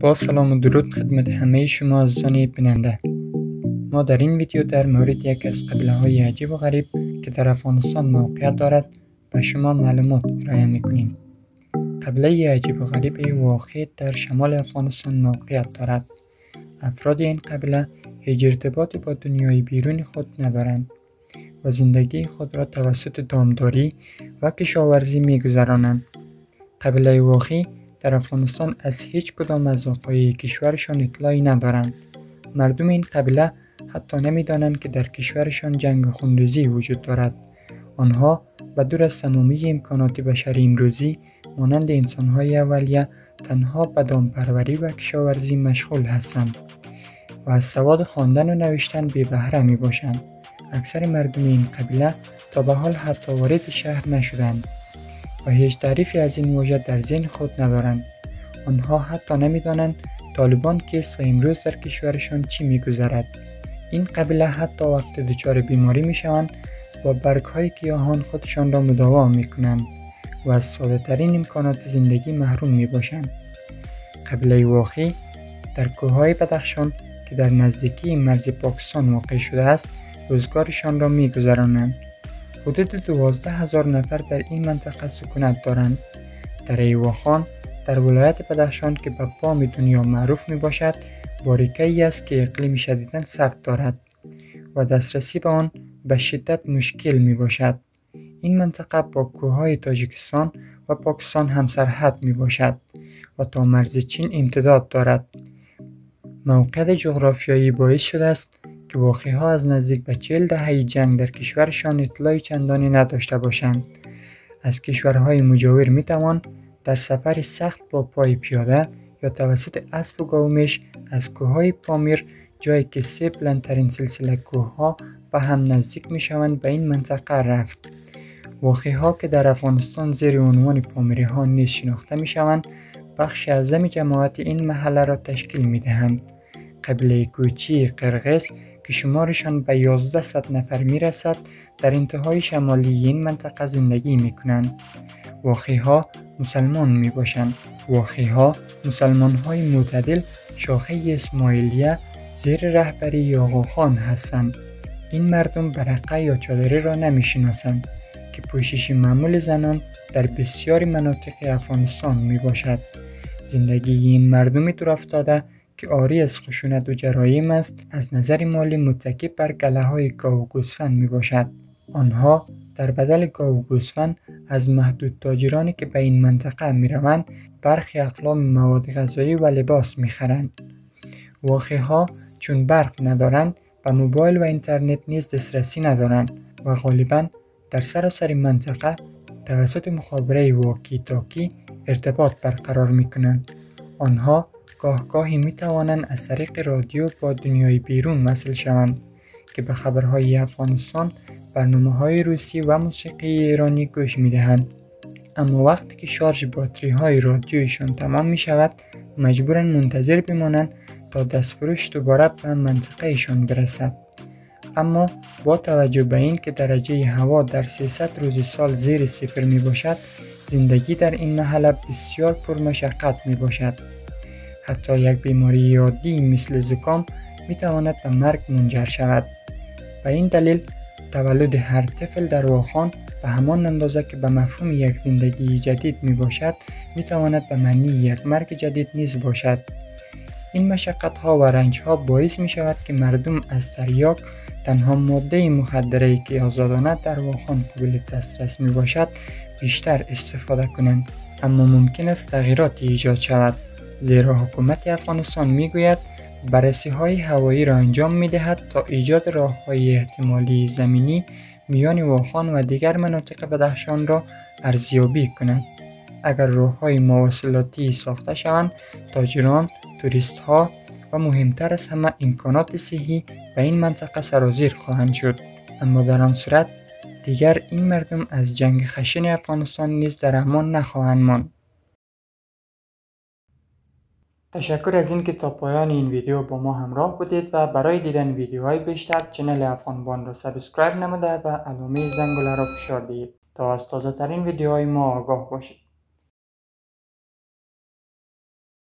با سلام و درود خدمت همه شما عزیزان بیننده. ما در این ویدیو در مورد یک از قبیله های عجیب و غریب که در افغانستان موقعیت دارد به شما معلومات ارائه می‌کنیم. قبیله عجیب و غریب واقع در شمال افغانستان موقعیت دارد. افراد این قبیله هیچ ارتباطی با دنیای بیرون خود ندارند و زندگی خود را توسط دامداری و کشاورزی میگذرانند. قبیله واقعی در افغانستان از هیچ کدام از وقایع کشورشان اطلاعی ندارند. مردم این قبیله حتی نمی‌دانند که در کشورشان جنگ خونریزی وجود دارد. آنها به دور از تمامی امکانات بشری امروزی مانند انسانهای اولیه تنها به دامپروری و کشاورزی مشغول هستند و از سواد خواندن و نوشتن بی بهره می باشند. اکثر مردم این قبیله تا به حال حتی وارد شهر نشدند. هیچ تعریفی از این واژه در ذهن خود ندارند آنها حتی نمی‌دانند طالبان کیست و امروز در کشورشان چی میگذرد این قبیله حتی وقت دچار بیماری می‌شوند با برگ های گیاهان خودشان را مداوا می کنند و از ساده ترین امکانات زندگی محروم می باشند. قبیله واقعی در کوههای بدخشان که در نزدیکی مرز پاکستان واقع شده است روزگارشان را می گذرانند. حدود دوازده هزار نفر در این منطقه سکونت دارند. در ایواخان در ولایت بدخشان که به بام دنیا معروف می باشد باریکه است که اقلیم شدیدا سرد دارد و دسترسی به آن به شدت مشکل می باشد. این منطقه با کوههای تاجیکستان و پاکستان هم سرحد می باشد و تا مرز چین امتداد دارد. موقعیت جغرافیایی باعث شده است که ها از نزدیک به چهل دهه جنگ در کشورشان اطلاعی چندانی نداشته باشند. از کشورهای مجاور می توان در سفر سخت با پای پیاده یا توسط اسب و گاومش از کوههای پامیر جایی که سه بلندترین سلسله کوهها به هم نزدیک می شوند به این منطقه رفت. واقعی ها که در افغانستان زیر عنوان پامیری ها نیز شناخته می شوند بخش اعظم جماعت این محله را تشکیل می دهند قبیله کوچی قرغز که شمارشان به 1100 نفر می رسد در انتهای شمالی این منطقه زندگی می کنند. واقعی ها مسلمان می باشند. ها مسلمان های معتدل شاخه اسماعیلیه زیر رهبری یاغو خان هستند. این مردم برقه یا چادری را نمی شناسند که پوشش معمول زنان در بسیاری مناطق افغانستان می باشد. زندگی این مردم دور افتاده که آری از خشونت و جرایم است از نظر مالی متکی بر گله های گاو و گوسفند می باشد. آنها در بدل گاو و گوسفند از محدود تاجرانی که به این منطقه می روند برخی اقلام مواد غذایی و لباس می خرند. واقعی ها چون برق ندارند به موبایل و اینترنت نیز دسترسی ندارند و غالبا در سراسر منطقه توسط مخابره واکی تاکی ارتباط برقرار می کنند. آنها گاهگاهی می توانند از طریق رادیو با دنیای بیرون وصل شوند که به خبرهای افغانستان برنامه های روسی و موسیقی ایرانی گوش می دهند. اما وقتی که شارژ باتری های رادیویشان تمام می شود مجبورن منتظر بمانند تا دستفروش دوباره به منطقهشان برسد. اما با توجه به این که درجه هوا در 300 روز سال زیر صفر می باشد زندگی در این محله بسیار پرمشقت می باشد. حتی یک بیماری عادی مثل زکام می تواند به مرگ منجر شود. به این دلیل تولد هر طفل در واخان به همان اندازه که به مفهوم یک زندگی جدید می باشد می تواند به معنی یک مرگ جدید نیز باشد. این مشقت ها و رنج ها باعث می شود که مردم از تریاک تنها ماده مخدره که آزادانه در واخان قابل دسترس می باشد بیشتر استفاده کنند اما ممکن است تغییراتی ایجاد شود زیرا حکومت افغانستان می‌گوید بررسی های هوایی را انجام می دهد تا ایجاد راه های احتمالی زمینی میان واخان و دیگر مناطق بدخشان را ارزیابی کند. اگر راه های مواصلاتی ساخته شوند تاجران، توریست ها و مهمتر از همه امکانات صحی به این منطقه سرازیر خواهند شد. اما در آن صورت دیگر این مردم از جنگ خشن افغانستان نیز در امان نخواهند ماند. تشکر از اینکه تا پایان این ویدیو با ما همراه بودید و برای دیدن ویدیوهای بیشتر channel افغان بان را subscribe نموده و علامه زنگوله را فشار دهید. تا از تازه ترین ویدیوهای ما آگاه باشید.